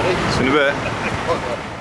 Sundby.